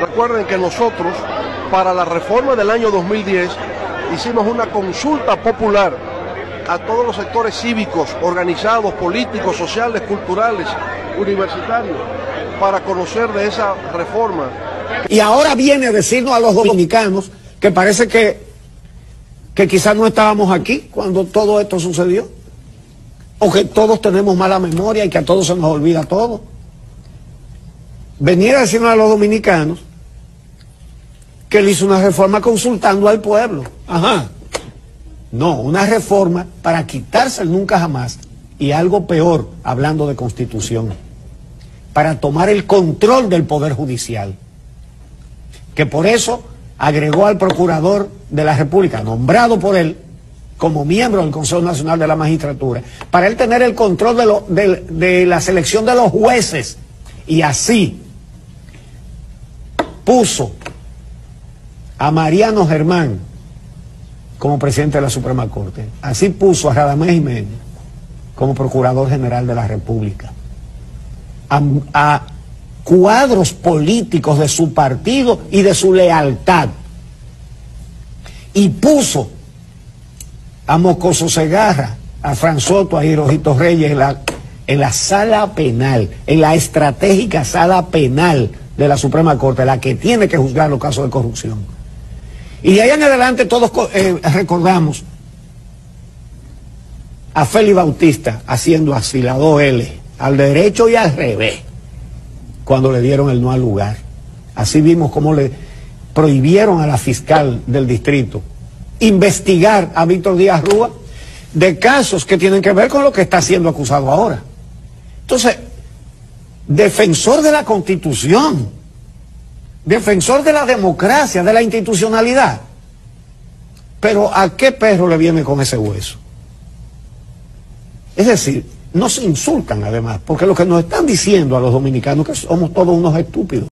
Recuerden que nosotros, para la reforma del año 2010, hicimos una consulta popular a todos los sectores cívicos, organizados, políticos, sociales, culturales, universitarios, para conocer de esa reforma. Y ahora viene a decirnos a los dominicanos que parece que, que quizás no estábamos aquí cuando todo esto sucedió, o que todos tenemos mala memoria y que a todos se nos olvida todo. Venir a decirnos a los dominicanos que él hizo una reforma consultando al pueblo. Ajá. No, una reforma para quitarse el nunca jamás y algo peor, hablando de constitución, para tomar el control del Poder Judicial. Que por eso agregó al Procurador de la República, nombrado por él como miembro del Consejo Nacional de la Magistratura, para él tener el control de, lo, de, de la selección de los jueces y así puso a Mariano Germán como presidente de la Suprema Corte. Así puso a Radamés Jiménez como Procurador General de la República. A, cuadros políticos de su partido y de su lealtad. Y puso a Mocoso Segarra, a Franzoto, a Hirojito Reyes en la, en la sala penal, en la estratégica sala penal de la Suprema Corte, la que tiene que juzgar los casos de corrupción. Y de ahí en adelante todos eh, recordamos a Félix Bautista haciendo así la 2L, al derecho y al revés, cuando le dieron el no al lugar. Así vimos cómo le prohibieron a la fiscal del distrito investigar a Víctor Díaz Rúa de casos que tienen que ver con lo que está siendo acusado ahora. Entonces, defensor de la constitución, defensor de la democracia, de la institucionalidad. Pero ¿a qué perro le viene con ese hueso? Es decir, no se insultan además, porque lo que nos están diciendo a los dominicanos que somos todos unos estúpidos.